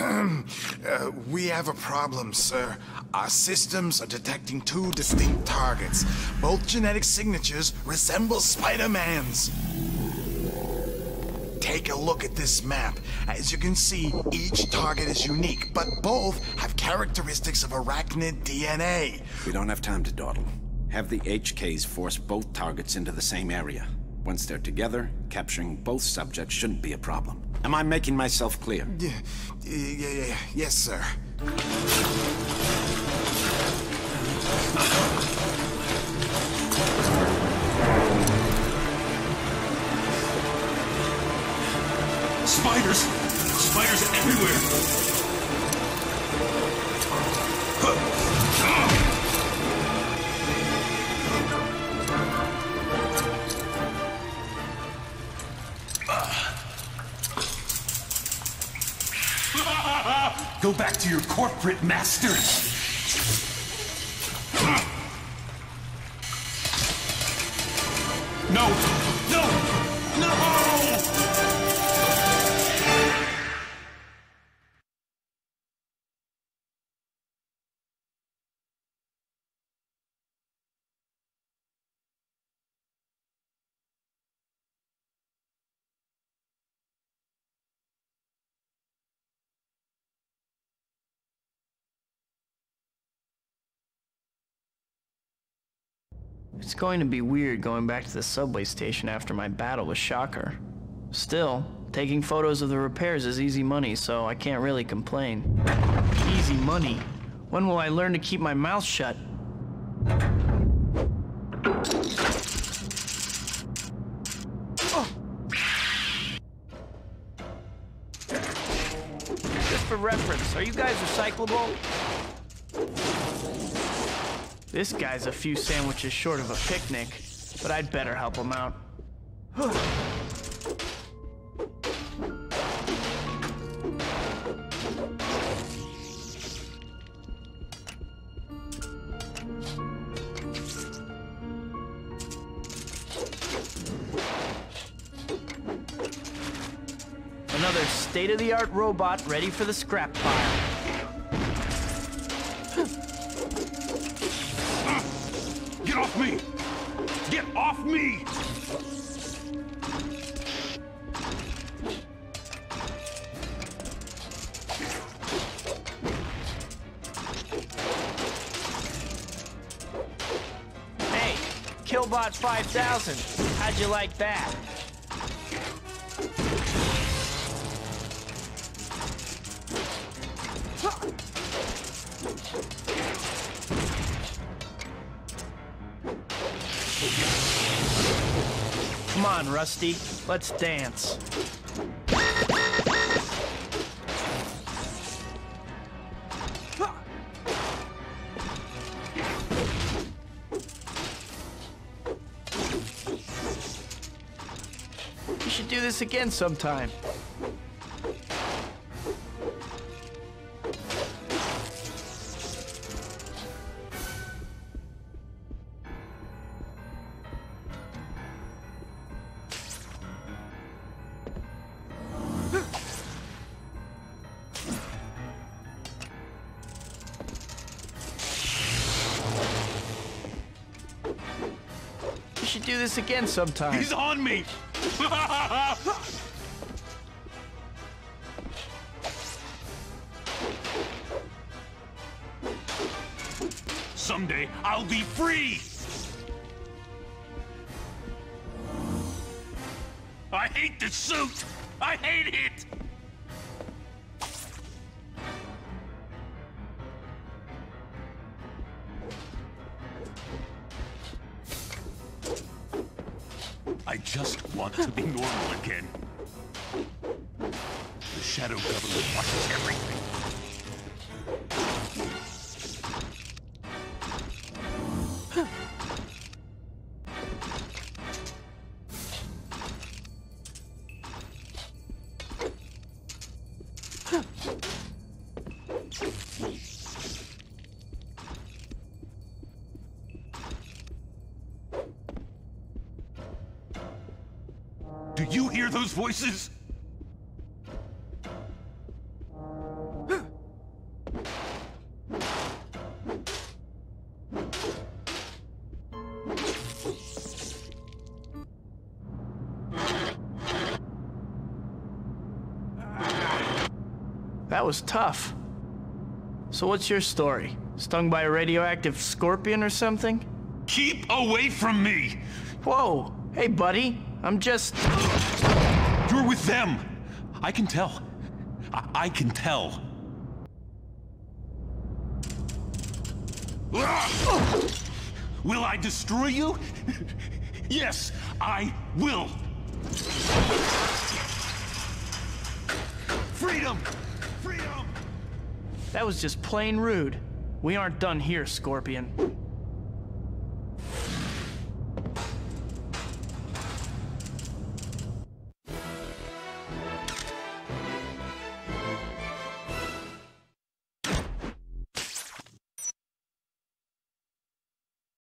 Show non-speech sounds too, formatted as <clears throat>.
<clears throat> Uh, we have a problem, sir. Our systems are detecting two distinct targets. Both genetic signatures resemble Spider-Man's. Take a look at this map. As you can see, each target is unique, but both have characteristics of arachnid DNA. We don't have time to dawdle. Have the HKs force both targets into the same area. Once they're together, capturing both subjects shouldn't be a problem. Am I making myself clear? Yeah, yeah, yeah, yes, sir. Spiders! Spiders everywhere! Go back to your corporate masters! No! No! It's going to be weird going back to the subway station after my battle with Shocker. Still, taking photos of the repairs is easy money, so I can't really complain. Easy money? When will I learn to keep my mouth shut? Just for reference, are you guys recyclable? This guy's a few sandwiches short of a picnic, but I'd better help him out. Another state-of-the-art robot ready for the scrap pile. Get off me! Get off me! Hey, Killbot 5000, how'd you like that? Come on, Rusty, let's dance. We should do this again sometime. Should do this again sometime. He's on me! <laughs> Someday I'll be free! I hate this suit! I hate it! I just want to be normal again. The Shadow Government watches everything. Do you hear those voices? That was tough. So what's your story? Stung by a radioactive scorpion or something? Keep away from me! Whoa! Hey, buddy. I'm just. You're with them! I can tell. I, I can tell. Will I destroy you? Yes, I will! Freedom! Freedom! That was just plain rude. We aren't done here, Scorpion.